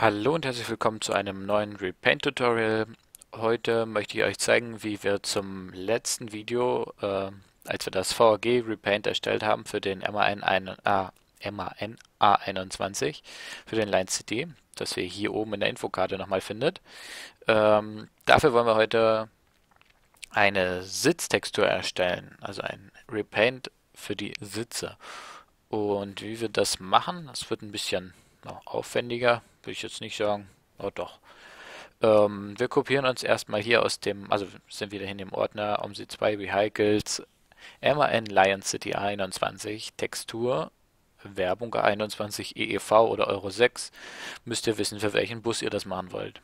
Hallo und herzlich willkommen zu einem neuen Repaint Tutorial. Heute möchte ich euch zeigen, wie wir zum letzten Video, äh, als wir das VAG Repaint erstellt haben für den MAN, A, MAN A21 für den Line CD, das ihr hier oben in der Infokarte nochmal findet. Ähm, dafür wollen wir heute eine Sitztextur erstellen, also ein Repaint für die Sitze. Und wie wir das machen, das wird ein bisschen noch aufwendiger, würde ich jetzt nicht sagen. Oh doch. Ähm, wir kopieren uns erstmal hier aus dem, also sind wieder in dem Ordner OMSI2 Vehicles MAN Lion City A21 Textur Werbung A21 EEV oder Euro 6. Müsst ihr wissen, für welchen Bus ihr das machen wollt.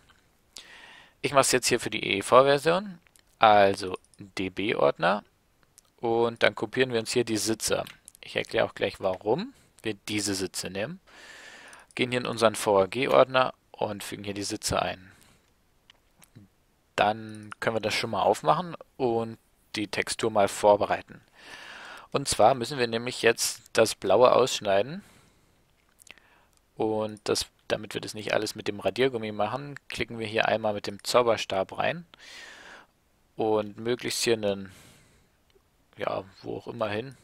Ich mache es jetzt hier für die EEV-Version, also DB-Ordner und dann kopieren wir uns hier die Sitze. Ich erkläre auch gleich, warum wir diese Sitze nehmen gehen hier in unseren VAG-Ordner und fügen hier die Sitze ein. Dann können wir das schon mal aufmachen und die Textur mal vorbereiten. Und zwar müssen wir nämlich jetzt das Blaue ausschneiden. Und das, damit wir das nicht alles mit dem Radiergummi machen, klicken wir hier einmal mit dem Zauberstab rein und möglichst hier einen, ja, wo auch immer hin,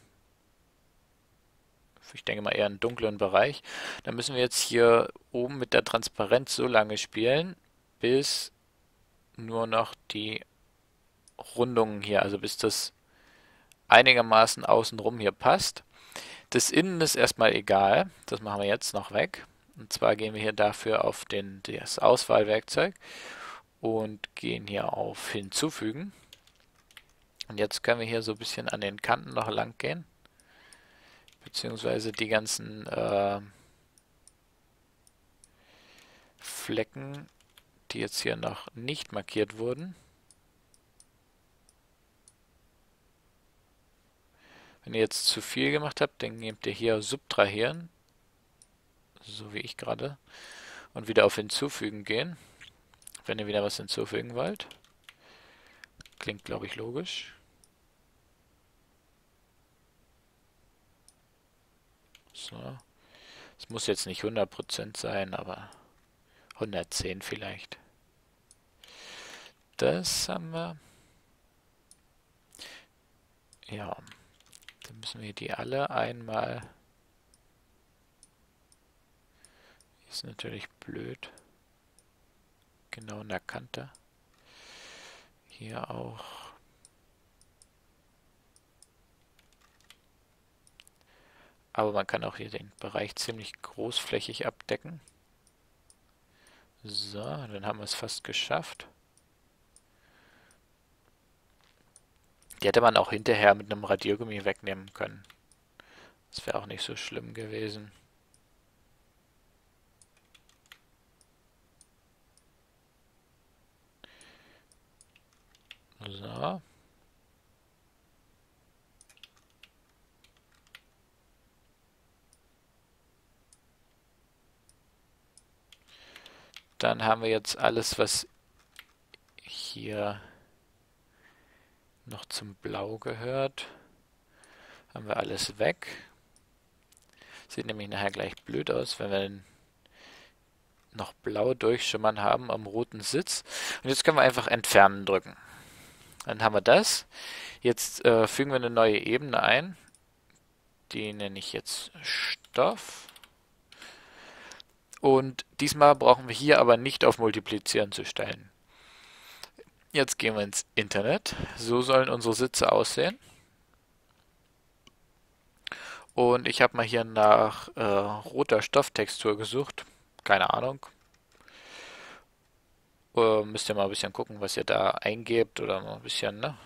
ich denke mal eher einen dunklen Bereich. Da müssen wir jetzt hier oben mit der Transparenz so lange spielen, bis nur noch die Rundungen hier, also bis das einigermaßen außenrum hier passt. Das Innen ist erstmal egal, das machen wir jetzt noch weg. Und zwar gehen wir hier dafür auf den, das Auswahlwerkzeug und gehen hier auf Hinzufügen. Und jetzt können wir hier so ein bisschen an den Kanten noch lang gehen beziehungsweise die ganzen äh, Flecken, die jetzt hier noch nicht markiert wurden. Wenn ihr jetzt zu viel gemacht habt, dann nehmt ihr hier Subtrahieren, so wie ich gerade, und wieder auf Hinzufügen gehen, wenn ihr wieder was hinzufügen wollt. Klingt, glaube ich, logisch. So. Es muss jetzt nicht 100% sein, aber 110 vielleicht. Das haben wir. Ja. Dann müssen wir die alle einmal... Ist natürlich blöd. Genau in der Kante. Hier auch. Aber man kann auch hier den Bereich ziemlich großflächig abdecken. So, dann haben wir es fast geschafft. Die hätte man auch hinterher mit einem Radiergummi wegnehmen können. Das wäre auch nicht so schlimm gewesen. So. Dann haben wir jetzt alles, was hier noch zum Blau gehört. Haben wir alles weg. Sieht nämlich nachher gleich blöd aus, wenn wir noch blau durchschimmern haben am roten Sitz. Und jetzt können wir einfach entfernen drücken. Dann haben wir das. Jetzt äh, fügen wir eine neue Ebene ein. Die nenne ich jetzt Stoff. Und diesmal brauchen wir hier aber nicht auf Multiplizieren zu stellen. Jetzt gehen wir ins Internet. So sollen unsere Sitze aussehen. Und ich habe mal hier nach äh, roter Stofftextur gesucht. Keine Ahnung. Äh, müsst ihr mal ein bisschen gucken, was ihr da eingebt oder mal ein bisschen, ne?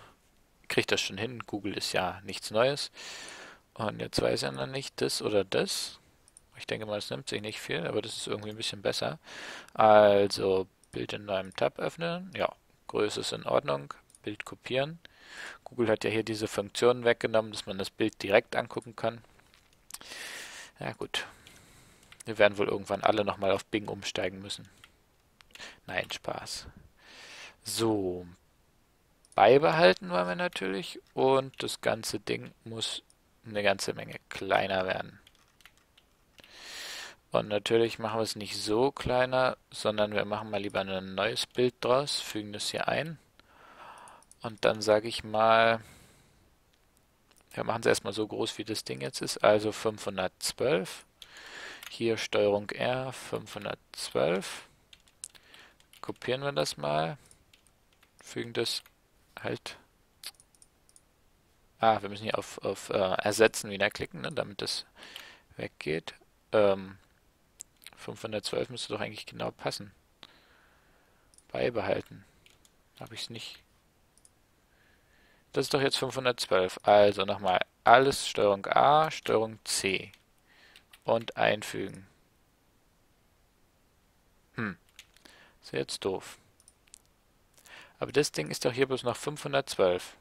Kriegt das schon hin. Google ist ja nichts Neues. Und jetzt weiß er noch nicht das oder das. Ich denke mal, es nimmt sich nicht viel, aber das ist irgendwie ein bisschen besser. Also Bild in neuem Tab öffnen. Ja, Größe ist in Ordnung. Bild kopieren. Google hat ja hier diese Funktion weggenommen, dass man das Bild direkt angucken kann. Ja gut. Wir werden wohl irgendwann alle nochmal auf Bing umsteigen müssen. Nein, Spaß. So. Beibehalten wollen wir natürlich. Und das ganze Ding muss eine ganze Menge kleiner werden. Und natürlich machen wir es nicht so kleiner, sondern wir machen mal lieber ein neues Bild draus, fügen das hier ein. Und dann sage ich mal, wir machen es erstmal so groß, wie das Ding jetzt ist, also 512. Hier Steuerung R, 512. Kopieren wir das mal, fügen das halt Ah, wir müssen hier auf, auf äh, Ersetzen wieder klicken, ne, damit das weggeht. Ähm, 512 müsste doch eigentlich genau passen. Beibehalten. Habe ich es nicht. Das ist doch jetzt 512. Also nochmal alles Steuerung A, Steuerung C. Und einfügen. Hm. Ist ja jetzt doof. Aber das Ding ist doch hier bloß noch 512.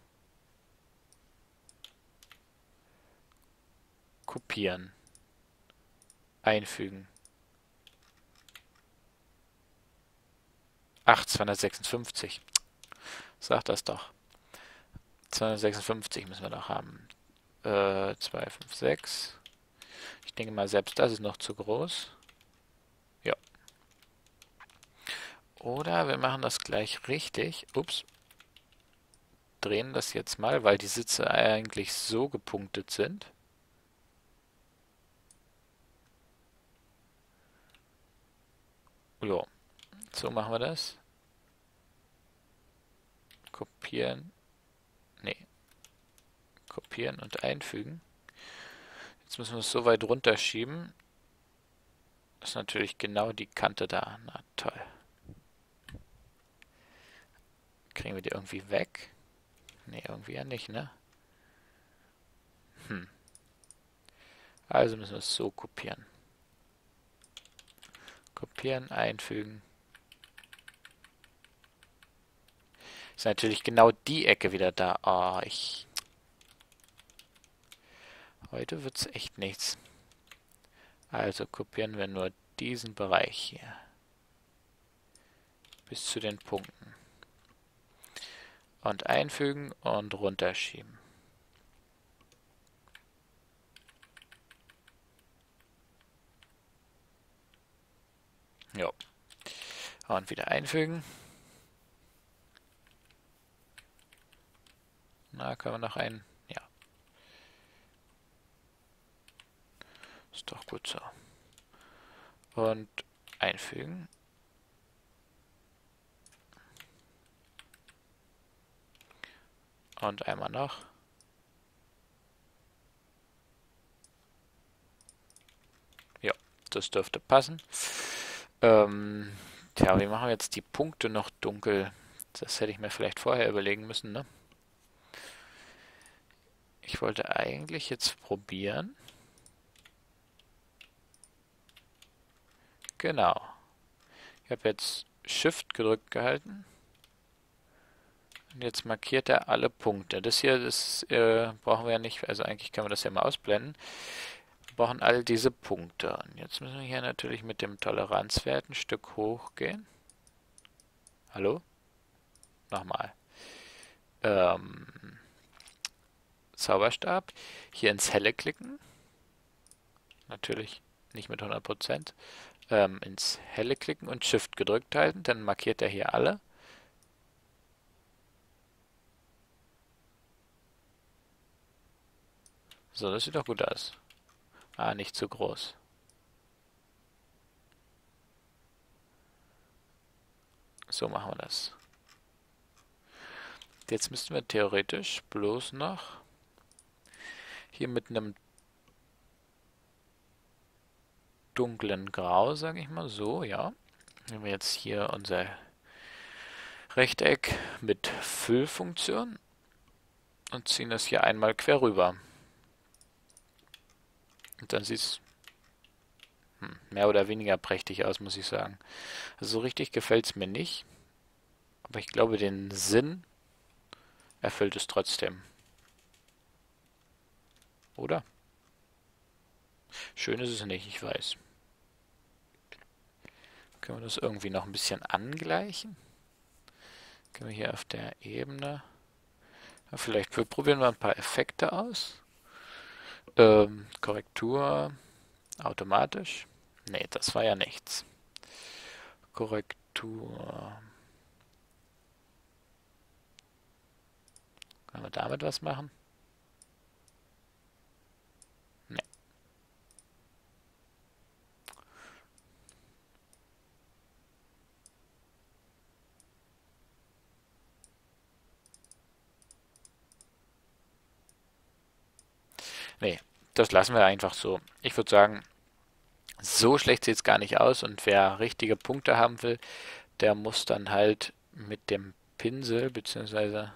Kopieren. Einfügen. Ach, 256. Sag das doch. 256 müssen wir noch haben. Äh, 256. Ich denke mal, selbst das ist noch zu groß. Ja. Oder wir machen das gleich richtig. Ups. Drehen das jetzt mal, weil die Sitze eigentlich so gepunktet sind. Ja, so machen wir das. Kopieren. Nee. Kopieren und einfügen. Jetzt müssen wir es so weit runterschieben. Ist natürlich genau die Kante da. Na toll. Kriegen wir die irgendwie weg? Nee, irgendwie ja nicht, ne? Hm. Also müssen wir es so kopieren. Kopieren, einfügen. Ist natürlich genau die Ecke wieder da. Oh, ich... Heute wird es echt nichts. Also kopieren wir nur diesen Bereich hier. Bis zu den Punkten. Und einfügen und runterschieben. Ja. Und wieder einfügen. Na, können wir noch einen? Ja. Ist doch gut so. Und einfügen. Und einmal noch. Ja, das dürfte passen. Ähm, tja, wie machen wir jetzt die Punkte noch dunkel? Das hätte ich mir vielleicht vorher überlegen müssen, ne? Ich wollte eigentlich jetzt probieren. Genau. Ich habe jetzt Shift gedrückt gehalten. Und jetzt markiert er alle Punkte. Das hier, das äh, brauchen wir ja nicht, also eigentlich können wir das ja mal ausblenden brauchen all diese Punkte. Und jetzt müssen wir hier natürlich mit dem Toleranzwert ein Stück hochgehen. Hallo? Nochmal. Ähm, Zauberstab. Hier ins Helle klicken. Natürlich nicht mit 100%. Ähm, ins Helle klicken und Shift gedrückt halten. Dann markiert er hier alle. So, das sieht doch gut aus. Ah, nicht zu groß. So machen wir das. Jetzt müssten wir theoretisch bloß noch hier mit einem dunklen Grau, sage ich mal, so, ja. Nehmen wir jetzt hier unser Rechteck mit Füllfunktion und ziehen das hier einmal quer rüber. Und dann sieht es hm, mehr oder weniger prächtig aus, muss ich sagen. Also so richtig gefällt es mir nicht. Aber ich glaube, den Sinn erfüllt es trotzdem. Oder? Schön ist es nicht, ich weiß. Können wir das irgendwie noch ein bisschen angleichen? Können wir hier auf der Ebene... Ja, vielleicht probieren wir ein paar Effekte aus. Ähm, Korrektur automatisch. Ne, das war ja nichts. Korrektur. Können wir damit was machen? Ne. Nee, das lassen wir einfach so. Ich würde sagen, so schlecht sieht es gar nicht aus und wer richtige Punkte haben will, der muss dann halt mit dem Pinsel, beziehungsweise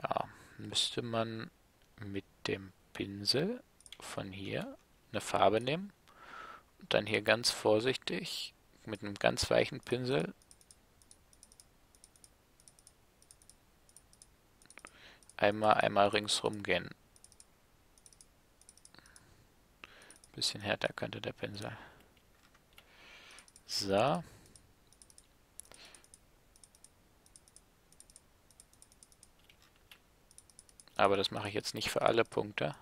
ja, müsste man mit dem Pinsel von hier eine Farbe nehmen und dann hier ganz vorsichtig mit einem ganz weichen Pinsel einmal einmal ringsrum gehen. Bisschen härter könnte der Pinsel. So. Aber das mache ich jetzt nicht für alle Punkte.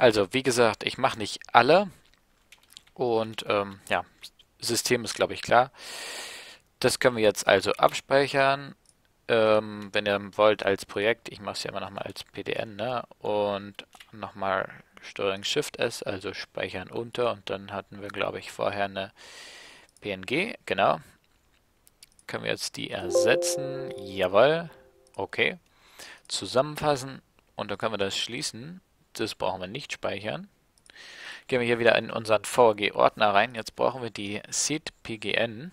Also, wie gesagt, ich mache nicht alle. Und ähm, ja, System ist, glaube ich, klar. Das können wir jetzt also abspeichern. Ähm, wenn ihr wollt, als Projekt. Ich mache es ja immer nochmal als PDN. Ne? Und nochmal Steuerung Shift S, also speichern unter. Und dann hatten wir, glaube ich, vorher eine PNG. Genau. Können wir jetzt die ersetzen. Jawohl. Okay. Zusammenfassen. Und dann können wir das schließen. Das brauchen wir nicht speichern. Gehen wir hier wieder in unseren VAG-Ordner rein. Jetzt brauchen wir die seed.pgn.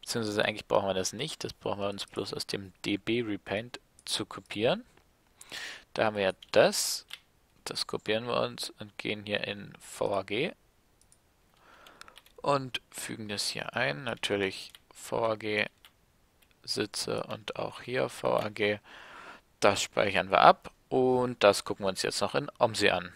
Beziehungsweise eigentlich brauchen wir das nicht. Das brauchen wir uns bloß aus dem db repaint zu kopieren. Da haben wir ja das. Das kopieren wir uns und gehen hier in VAG und fügen das hier ein. Natürlich VAG Sitze und auch hier VAG. Das speichern wir ab und das gucken wir uns jetzt noch in OMSI an.